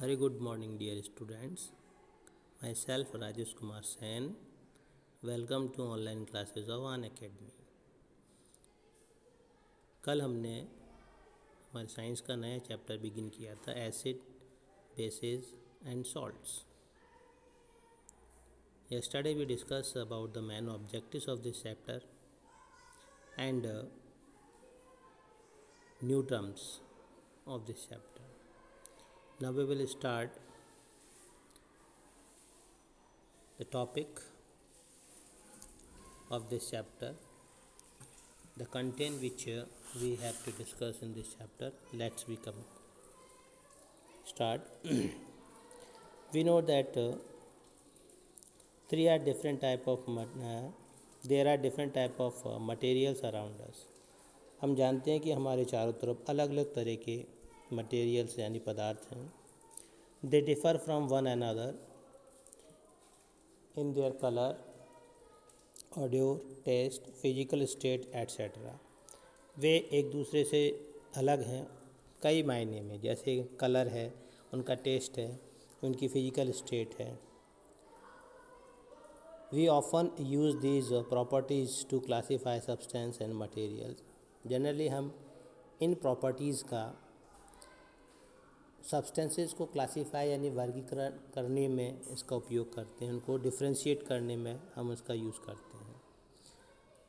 Very good morning, dear students. Myself Rajesh Kumar Sen. Welcome to online classes of An Academy. कल हमने हमारे science का नया chapter begin किया था acid bases and salts yesterday we discussed about the main objectives of this chapter and uh, new terms of this chapter now we will start the topic of this chapter the content which uh, we have to discuss in this chapter let's become start we know that uh, three are different type of uh, there are different type of uh, materials around us हम जानते हैं कि हमारे चारों तरफ़ अलग अलग तरह के मटेरियल्स यानी पदार्थ हैं। They differ from one another in their colour odour taste physical state etcetera वे एक दूसरे से अलग हैं कई मायने में। जैसे कलर है, उनका टेस्ट है, उनकी फ़िज़िकल स्टेट है। We often use these properties to classify substance and and generally हम इन प्रॉपर्टीज़ का सब्सटेंसेस को क्लासीफाई यानी वर्गीकरण करने में इसका उपयोग करते हैं, उनको डिफ्रेंशिएट करने में हम इसका यूज़ करते हैं।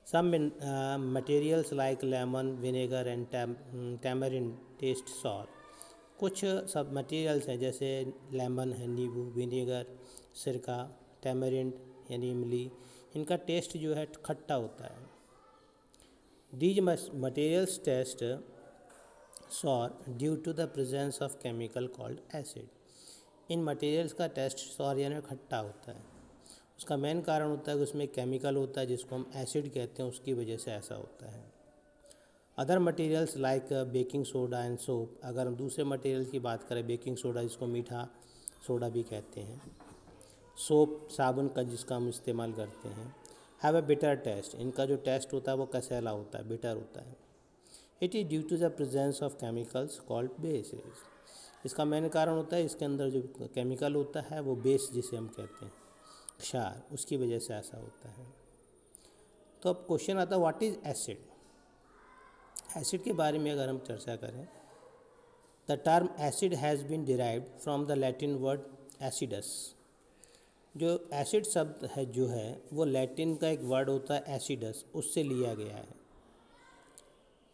Some materials like lemon vinegar and tamarind taste sour कुछ सब मटेरियल्स हैं, जैसे लेमन है, नींबू विनेगर सिरका टैमरिंड यानी इमली, इनका टेस्ट जो है, खट्टा होता है। These materials taste sour due to the presence of chemical called acid in materials का टेस्ट सॉर यानी खट्टा होता है। उसका मेन कारण होता है कि उसमें केमिकल होता है जिसको हम एसिड कहते हैं, उसकी वजह से ऐसा होता है। Other materials like baking soda and soap अगर हम दूसरे मटेरियल की बात करें बेकिंग सोडा जिसको मीठा सोडा भी कहते हैं। सोप साबुन का जिसका हम इस्तेमाल करते हैं। हैव ए बिटर टेस्ट इनका जो टेस्ट होता है वो कसैला होता है बिटर होता है। It is due to the presence of chemicals called bases इसका मेन कारण होता है, इसके अंदर जो केमिकल होता है, वो बेस जिसे हम कहते हैं, क्षार, उसकी वजह से ऐसा होता है। तो अब क्वेश्चन आता है व्हाट इज़ एसिड एसिड के बारे में अगर हम चर्चा करें the term acid has been derived from the Latin word acidus जो एसिड शब्द है, जो है, वो लैटिन का एक वर्ड होता है एसिडस उससे लिया गया है।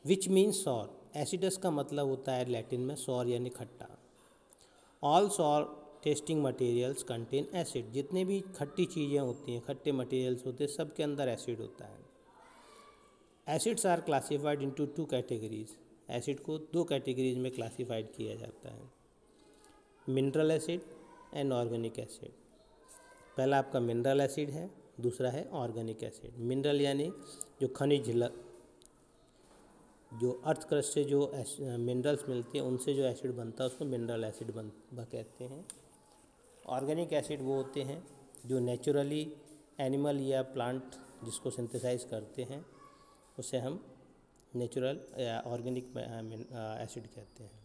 विच मीन्स सॉर एसिडस का मतलब होता है लैटिन में सौर यानी खट्टा। All sour tasting materials contain acid जितने भी खट्टी चीज़ें होती हैं, खट्टे मटेरियल्स होते हैं सब के अंदर एसिड होता है। Acids are classified into two categories acid को दो कैटेगरीज में क्लासीफाइड किया जाता है। Mineral acid and organic acid पहला आपका मिनरल एसिड है, दूसरा है ऑर्गेनिक एसिड मिनरल यानी जो खनिज जो अर्थ क्रस्ट से जो मिनरल्स मिलते हैं, उनसे जो एसिड बनता है, उसको मिनरल एसिड बन कहते हैं। ऑर्गेनिक एसिड वो होते हैं, जो नेचुरली एनिमल या प्लांट जिसको सिंथेसाइज करते हैं, उसे हम नेचुरल या ऑर्गेनिक एसिड कहते हैं।